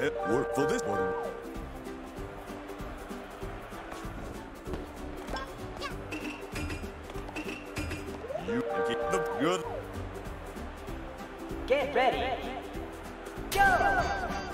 it work for this one. You can keep the good. Get ready. Go!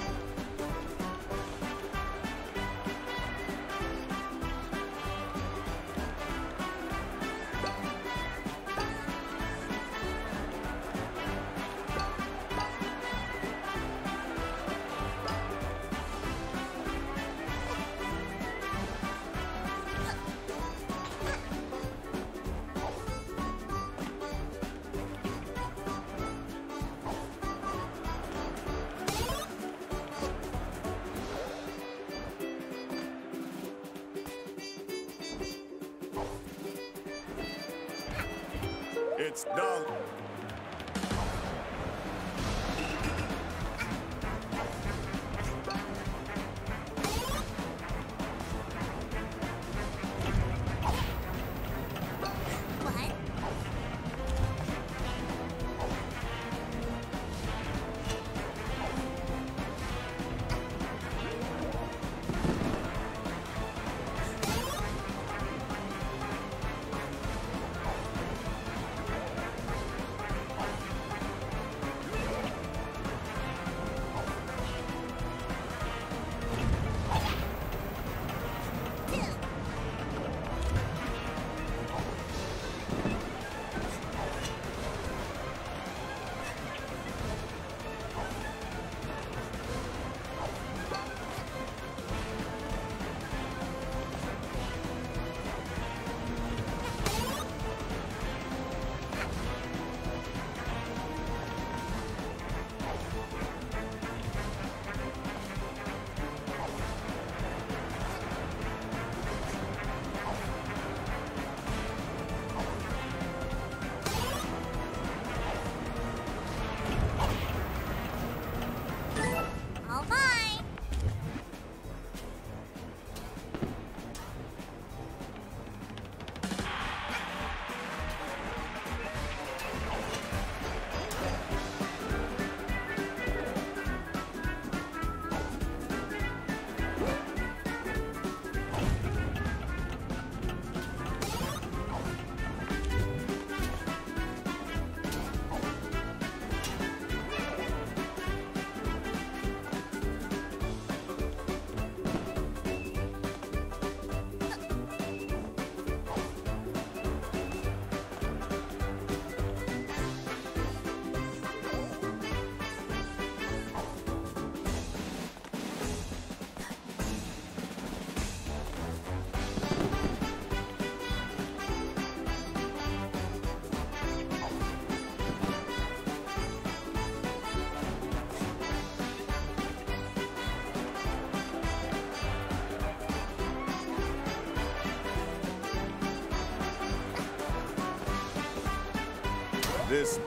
It's This